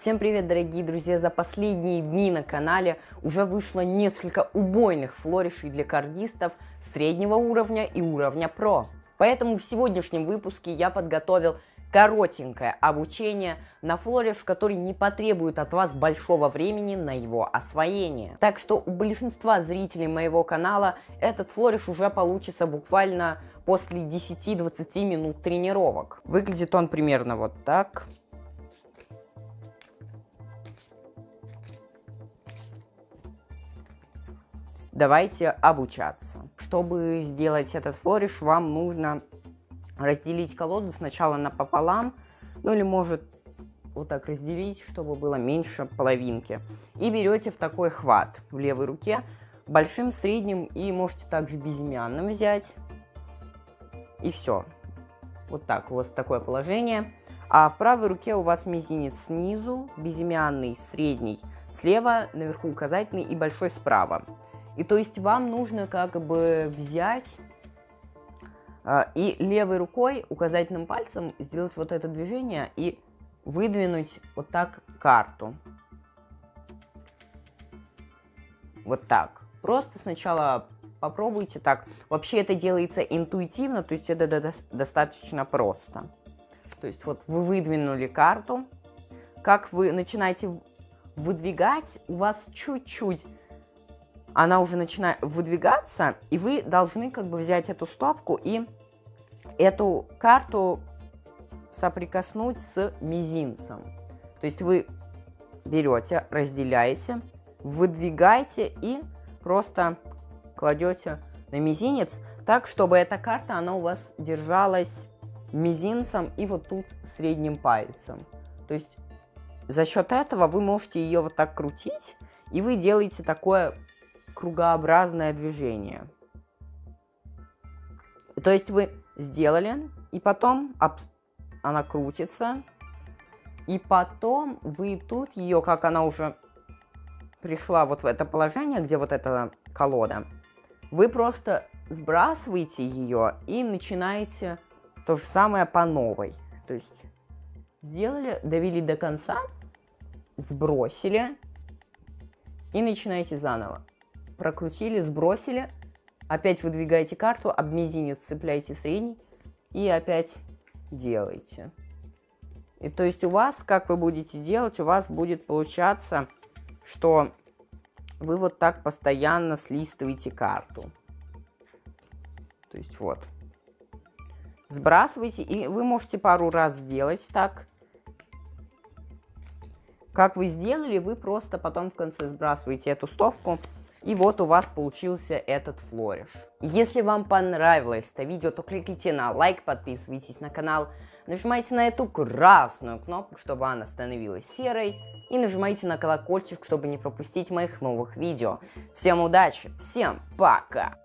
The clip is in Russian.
Всем привет, дорогие друзья! За последние дни на канале уже вышло несколько убойных флоришей для кардистов среднего уровня и уровня про. Поэтому в сегодняшнем выпуске я подготовил коротенькое обучение на флориш, который не потребует от вас большого времени на его освоение. Так что у большинства зрителей моего канала этот флориш уже получится буквально после 10-20 минут тренировок. Выглядит он примерно вот так. Давайте обучаться. Чтобы сделать этот флориш, вам нужно разделить колоду сначала напополам, ну или может вот так разделить, чтобы было меньше половинки. И берете в такой хват в левой руке, большим, средним и можете также безымянным взять. И все. Вот так у вас такое положение. А в правой руке у вас мизинец снизу, безымянный, средний слева, наверху указательный и большой справа. И то есть вам нужно как бы взять а, и левой рукой, указательным пальцем сделать вот это движение и выдвинуть вот так карту. Вот так. Просто сначала попробуйте так. Вообще это делается интуитивно, то есть это достаточно просто. То есть вот вы выдвинули карту. Как вы начинаете выдвигать, у вас чуть-чуть она уже начинает выдвигаться, и вы должны как бы взять эту стопку и эту карту соприкоснуть с мизинцем. То есть вы берете, разделяете, выдвигаете и просто кладете на мизинец так, чтобы эта карта, она у вас держалась мизинцем и вот тут средним пальцем. То есть за счет этого вы можете ее вот так крутить, и вы делаете такое кругообразное движение. То есть вы сделали, и потом она крутится, и потом вы тут ее, как она уже пришла вот в это положение, где вот эта колода, вы просто сбрасываете ее и начинаете то же самое по новой. То есть сделали, довели до конца, сбросили и начинаете заново прокрутили, сбросили, опять выдвигаете карту, об мизинец цепляете средний и опять делаете. И то есть у вас, как вы будете делать, у вас будет получаться, что вы вот так постоянно слистываете карту. То есть вот. Сбрасываете, и вы можете пару раз сделать так. Как вы сделали, вы просто потом в конце сбрасываете эту стопку и вот у вас получился этот флориш. Если вам понравилось это видео, то кликайте на лайк, подписывайтесь на канал, нажимайте на эту красную кнопку, чтобы она становилась серой, и нажимайте на колокольчик, чтобы не пропустить моих новых видео. Всем удачи, всем пока!